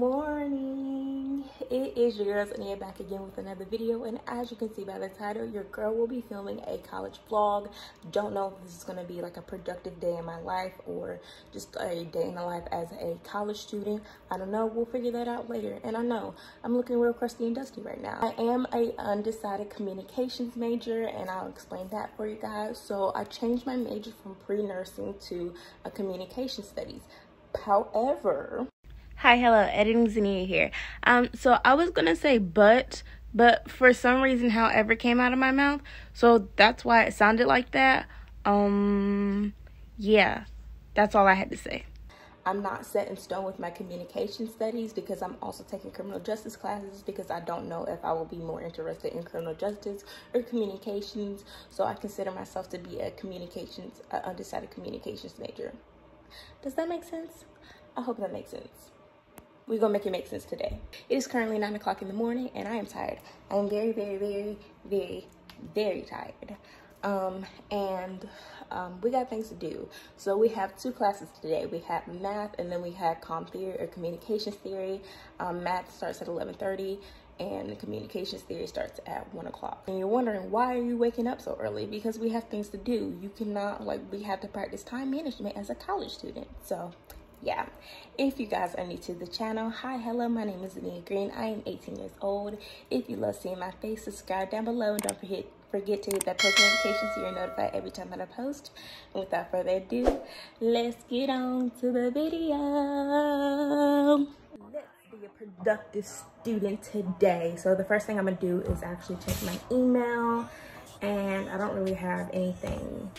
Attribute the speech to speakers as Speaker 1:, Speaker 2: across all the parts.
Speaker 1: morning. It is your girl Zinia back again with another video. And as you can see by the title your girl will be filming a college vlog. Don't know if this is going to be like a productive day in my life or just a day in the life as a college student. I don't know. We'll figure that out later. And I know I'm looking real crusty and dusty right now. I am a undecided communications major and I'll explain that for you guys. So I changed my major from pre-nursing to a communication studies. However
Speaker 2: Hi, hello, editing Zinia here. Um, so I was gonna say but, but for some reason, however, came out of my mouth. So that's why it sounded like that. Um, yeah, that's all I had to say.
Speaker 1: I'm not set in stone with my communication studies because I'm also taking criminal justice classes because I don't know if I will be more interested in criminal justice or communications. So I consider myself to be a communications, uh, undecided communications major. Does that make sense? I hope that makes sense we're gonna make it make sense today. It is currently nine o'clock in the morning and I am tired. I am very, very, very, very, very tired. Um, and um, we got things to do. So we have two classes today. We have math and then we have com theory or communications theory. Um, math starts at 11.30 and the communications theory starts at one o'clock. And you're wondering, why are you waking up so early? Because we have things to do. You cannot, like, we have to practice time management as a college student. So yeah. If you guys are new to the channel hi hello my name is Zinia Greene. I am 18 years old. If you love seeing my face subscribe down below and don't forget forget to hit that post notification so you're notified every time that I post. And without further ado let's get on to the video. Let's be a productive student today. So the first thing I'm gonna do is actually check my email and I don't really have anything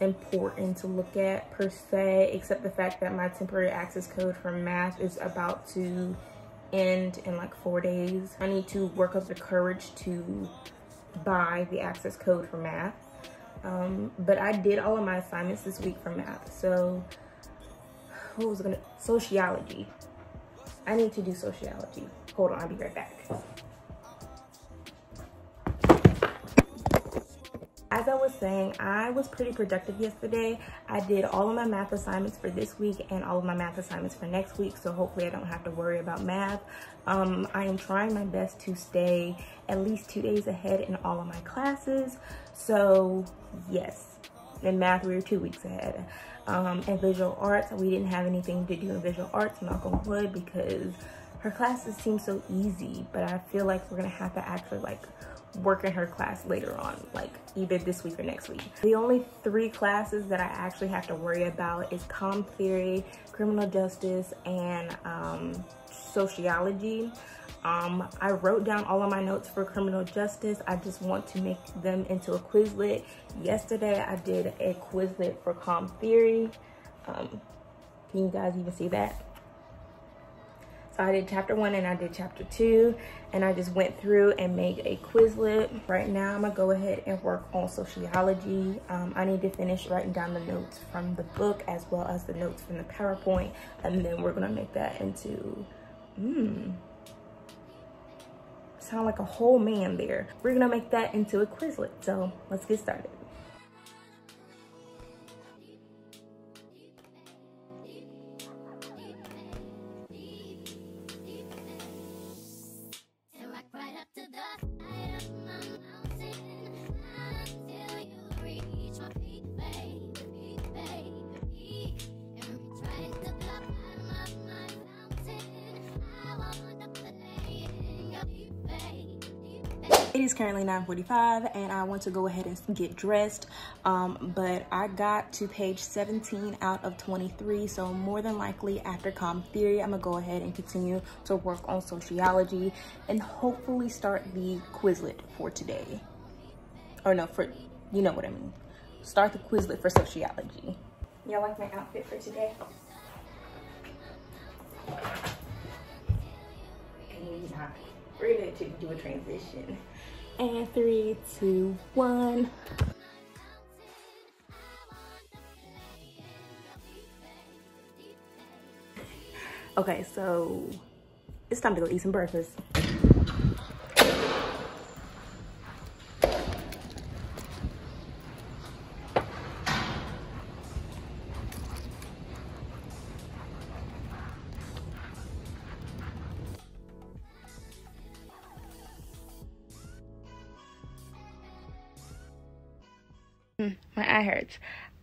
Speaker 1: important to look at per se, except the fact that my temporary access code for math is about to end in like four days. I need to work up the courage to buy the access code for math. Um, but I did all of my assignments this week for math. So what was gonna, sociology. I need to do sociology. Hold on, I'll be right back. As I was saying, I was pretty productive yesterday. I did all of my math assignments for this week and all of my math assignments for next week. So hopefully I don't have to worry about math. Um, I am trying my best to stay at least two days ahead in all of my classes. So yes, in math, we were two weeks ahead. Um, in visual arts, we didn't have anything to do in visual arts, knock on wood, because her classes seem so easy, but I feel like we're gonna have to actually like work in her class later on, like either this week or next week. The only three classes that I actually have to worry about is com theory, criminal justice, and um, sociology. Um, I wrote down all of my notes for criminal justice. I just want to make them into a Quizlet. Yesterday, I did a Quizlet for com theory. Um, can you guys even see that? I did chapter one and I did chapter two and I just went through and made a Quizlet. Right now, I'm gonna go ahead and work on sociology. Um, I need to finish writing down the notes from the book as well as the notes from the PowerPoint and then we're gonna make that into, hmm, sound like a whole man there. We're gonna make that into a Quizlet, so let's get started. It is currently 9.45 and I want to go ahead and get dressed. Um, but I got to page 17 out of 23. So more than likely after com theory, I'm gonna go ahead and continue to work on sociology and hopefully start the Quizlet for today. Or no, for, you know what I mean. Start the Quizlet for sociology. Y'all like my outfit for today? We're gonna do a transition and three, two, one. Okay, so it's time to go eat some breakfast.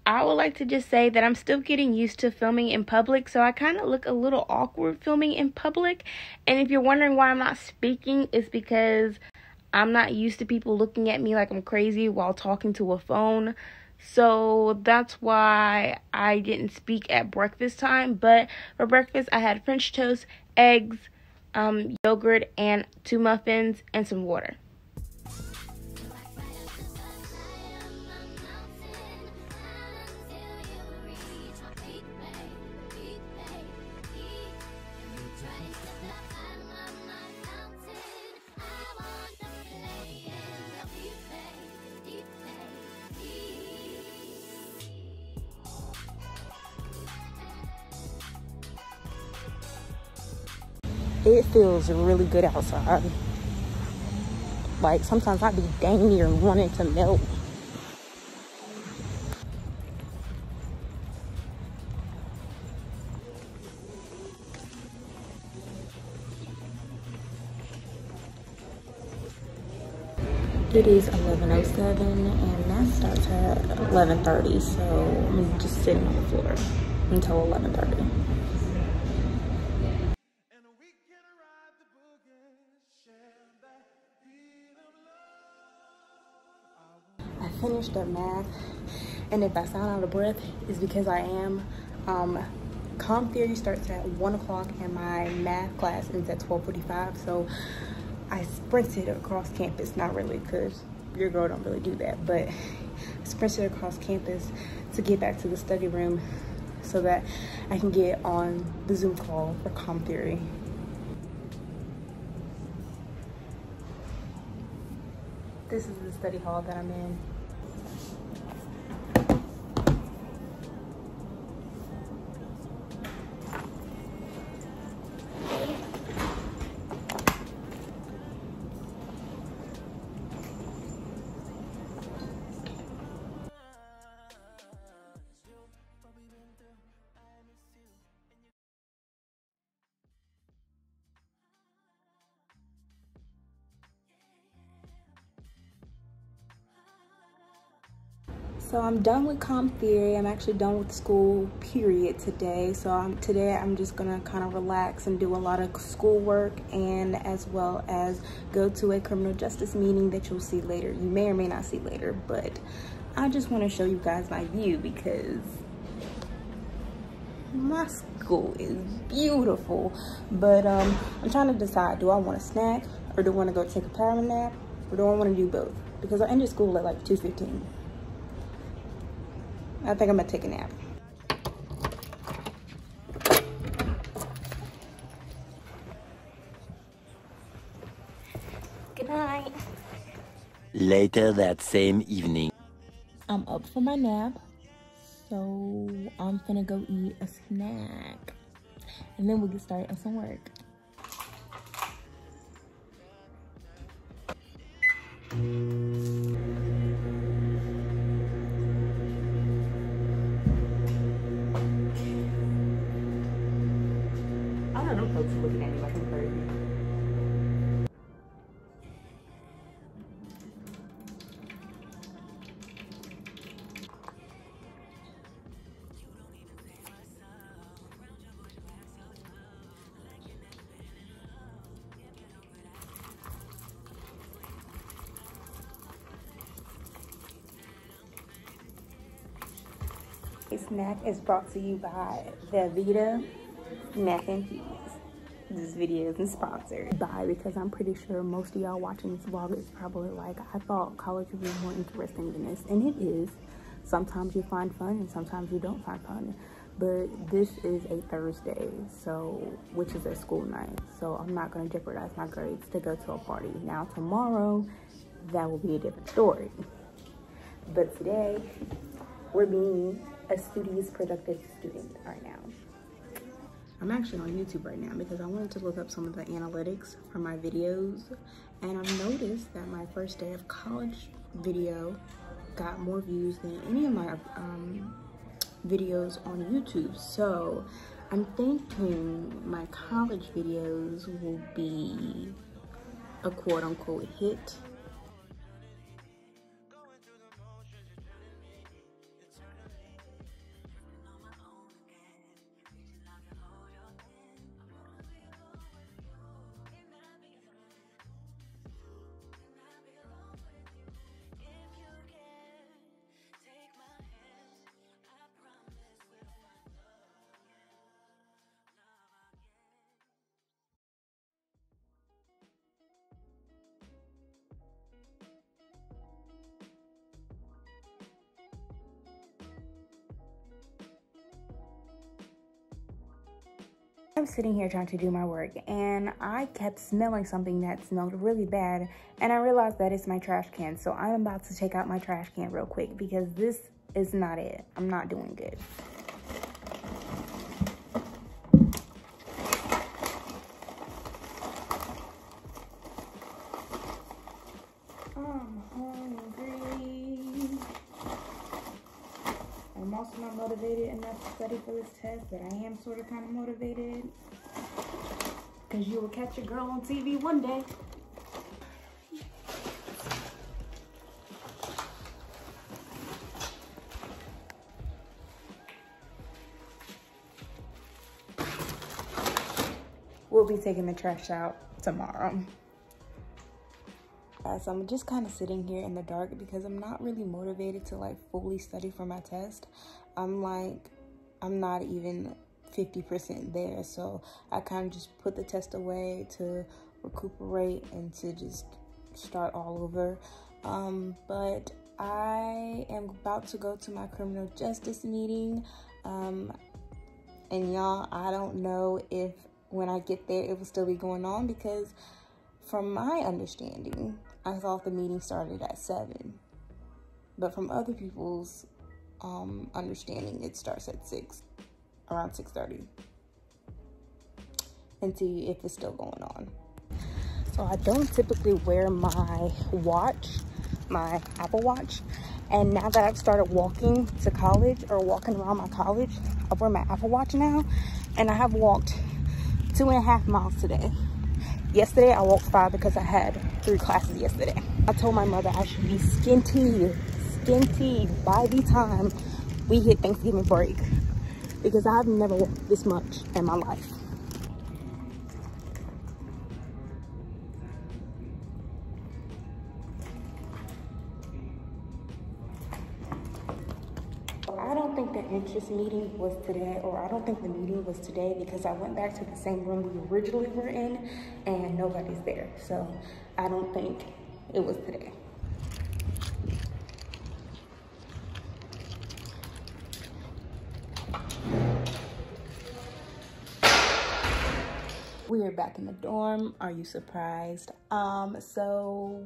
Speaker 2: I would like to just say that I'm still getting used to filming in public, so I kind of look a little awkward filming in public. And if you're wondering why I'm not speaking, it's because I'm not used to people looking at me like I'm crazy while talking to a phone. So that's why I didn't speak at breakfast time. But for breakfast, I had French toast, eggs, um, yogurt, and two muffins and some water.
Speaker 1: It feels really good outside. Like sometimes I'd be dang near wanting to melt. It is 11.07 and that starts at 11.30 so I'm just sitting on the floor until 11.30. up math and if I sound out of breath it's because I am. Um, Com theory starts at 1 o'clock and my math class ends at 12.45 so I sprinted across campus, not really because your girl don't really do that, but I sprinted across campus to get back to the study room so that I can get on the Zoom call for Com theory. This is the study hall that I'm in. So I'm done with com theory. I'm actually done with school period today. So I'm, today I'm just gonna kind of relax and do a lot of schoolwork and as well as go to a criminal justice meeting that you'll see later. You may or may not see later, but I just wanna show you guys my view because my school is beautiful. But um, I'm trying to decide, do I want a snack or do I wanna go take a power nap or do I wanna do both? Because I ended school at like 2.15. I think I'm gonna take a nap. Good night.
Speaker 3: Later that same evening.
Speaker 1: I'm up for my nap, so I'm gonna go eat a snack. And then we'll get started on some work. Snack is brought to you by Velveeta Mac and Cheese. This video isn't sponsored by because I'm pretty sure most of y'all watching this vlog is probably like, I thought college would be more interesting than this. And it is. Sometimes you find fun and sometimes you don't find fun. But this is a Thursday, so which is a school night. So I'm not gonna jeopardize my grades to go to a party. Now tomorrow, that will be a different story. But today, we're being a studious, productive student right now. I'm actually on YouTube right now because I wanted to look up some of the analytics for my videos and I've noticed that my first day of college video got more views than any of my um, videos on YouTube. So I'm thinking my college videos will be a quote unquote hit I'm sitting here trying to do my work and I kept smelling something that smelled really bad and I realized that it's my trash can. So I'm about to take out my trash can real quick because this is not it. I'm not doing good. I'm hungry. I'm also not motivated enough to study for this test, but I am sort of kind of motivated. Because you will catch a girl on TV one day. We'll be taking the trash out tomorrow. Uh, so I'm just kind of sitting here in the dark because I'm not really motivated to like fully study for my test. I'm like, I'm not even 50% there. So I kind of just put the test away to recuperate and to just start all over. Um, but I am about to go to my criminal justice meeting. Um, and y'all, I don't know if when I get there it will still be going on because from my understanding, I thought the meeting started at 7. But from other people's um, understanding, it starts at 6, around 6.30. And see if it's still going on. So I don't typically wear my watch, my Apple Watch. And now that I've started walking to college or walking around my college, I wear my Apple Watch now. And I have walked two and a half miles today. Yesterday, I walked five because I had three classes yesterday. I told my mother I should be skinty, skinty by the time we hit Thanksgiving break because I've never walked this much in my life. I don't think the interest meeting was today, or I don't think the meeting was today because I went back to the same room we originally were in and nobody's there. So I don't think it was today. We are back in the dorm. Are you surprised? Um, so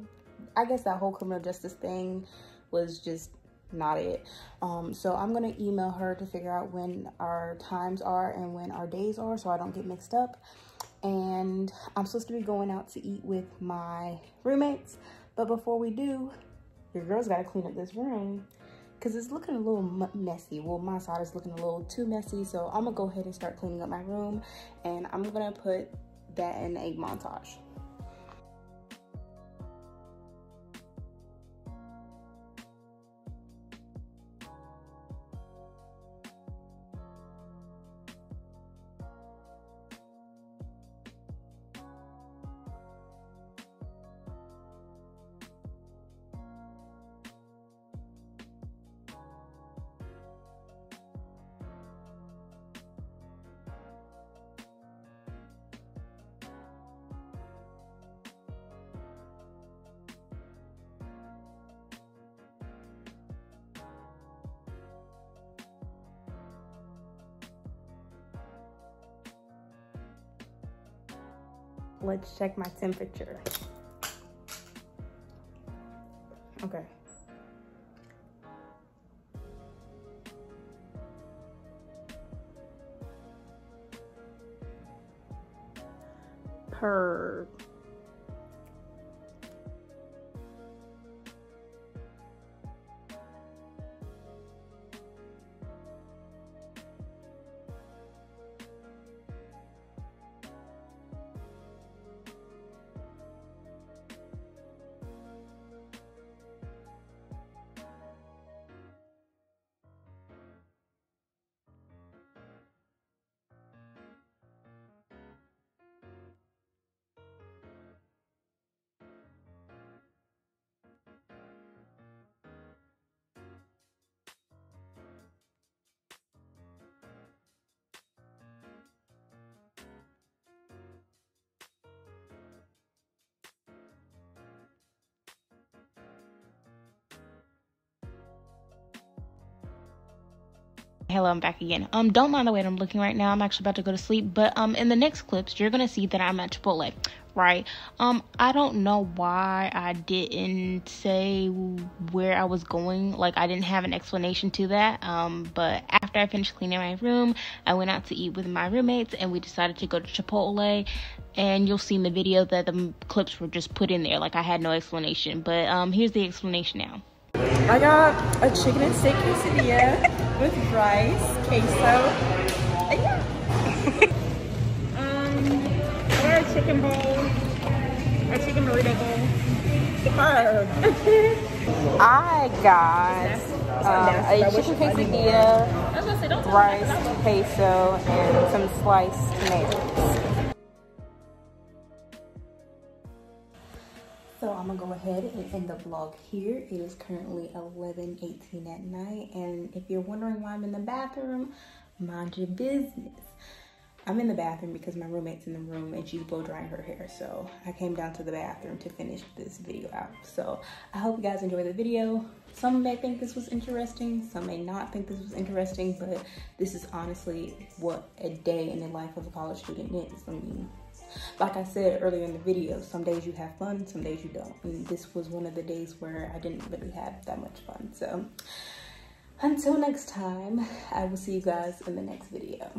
Speaker 1: I guess that whole criminal justice thing was just not it. Um, so I'm gonna email her to figure out when our times are and when our days are so I don't get mixed up. And I'm supposed to be going out to eat with my roommates. But before we do, your girl's gotta clean up this room because it's looking a little messy. Well, my side is looking a little too messy. So I'm gonna go ahead and start cleaning up my room and I'm gonna put that in a montage. Let's check my temperature. Okay. Per
Speaker 2: Hello, I'm back again. Um, don't mind the way I'm looking right now. I'm actually about to go to sleep. But um, in the next clips, you're gonna see that I'm at Chipotle, right? Um, I don't know why I didn't say where I was going. Like I didn't have an explanation to that. Um, but after I finished cleaning my room, I went out to eat with my roommates, and we decided to go to Chipotle. And you'll see in the video that the clips were just put in there. Like I had no explanation. But um, here's the explanation now.
Speaker 4: I got a chicken and steak quesadilla with rice, queso, and yeah. um, I got a chicken bowl, a chicken burrito bowl. I got um, a chicken quesadilla, rice, queso, and some sliced tomatoes.
Speaker 1: I'm gonna go ahead and end the vlog here. It is currently 11:18 at night, and if you're wondering why I'm in the bathroom, mind your business. I'm in the bathroom because my roommate's in the room and she's blow drying her hair. So I came down to the bathroom to finish this video out. So I hope you guys enjoyed the video. Some may think this was interesting, some may not think this was interesting, but this is honestly what a day in the life of a college student is. I mean, like I said earlier in the video, some days you have fun, some days you don't. And this was one of the days where I didn't really have that much fun. So until next time, I will see you guys in the next video.